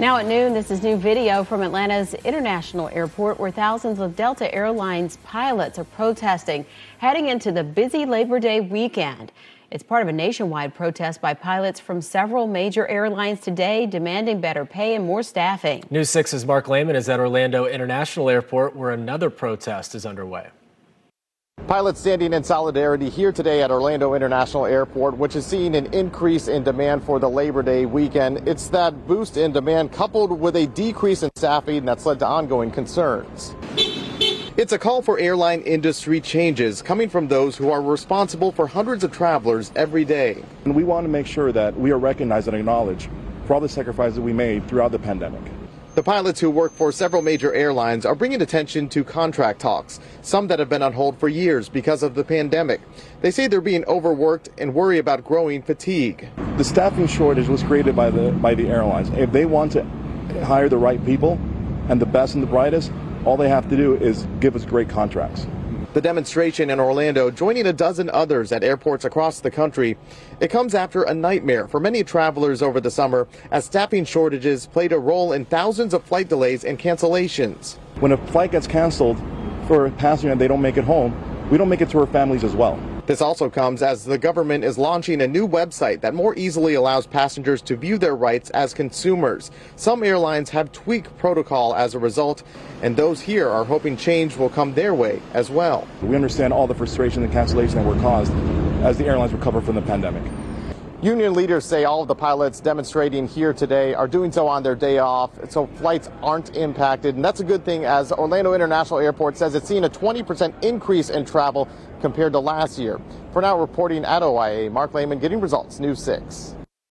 Now at noon, this is new video from Atlanta's International Airport where thousands of Delta Airlines pilots are protesting heading into the busy Labor Day weekend. It's part of a nationwide protest by pilots from several major airlines today demanding better pay and more staffing. News 6's Mark Lehman is at Orlando International Airport where another protest is underway. Pilots standing in solidarity here today at Orlando International Airport, which is seeing an increase in demand for the Labor Day weekend. It's that boost in demand coupled with a decrease in staffing that's led to ongoing concerns. It's a call for airline industry changes coming from those who are responsible for hundreds of travelers every day. And we want to make sure that we are recognized and acknowledged for all the sacrifices that we made throughout the pandemic. The pilots who work for several major airlines are bringing attention to contract talks, some that have been on hold for years because of the pandemic. They say they're being overworked and worry about growing fatigue. The staffing shortage was created by the by the airlines. If they want to hire the right people and the best and the brightest, all they have to do is give us great contracts. The demonstration in Orlando joining a dozen others at airports across the country. It comes after a nightmare for many travelers over the summer as staffing shortages played a role in thousands of flight delays and cancellations. When a flight gets canceled for a passenger and they don't make it home, we don't make it to our families as well. This also comes as the government is launching a new website that more easily allows passengers to view their rights as consumers. Some airlines have tweaked protocol as a result, and those here are hoping change will come their way as well. We understand all the frustration and cancellation that were caused as the airlines recover from the pandemic. Union leaders say all of the pilots demonstrating here today are doing so on their day off, so flights aren't impacted. And that's a good thing as Orlando International Airport says it's seen a 20% increase in travel compared to last year. For now, reporting at OIA, Mark Lehman getting results, News 6.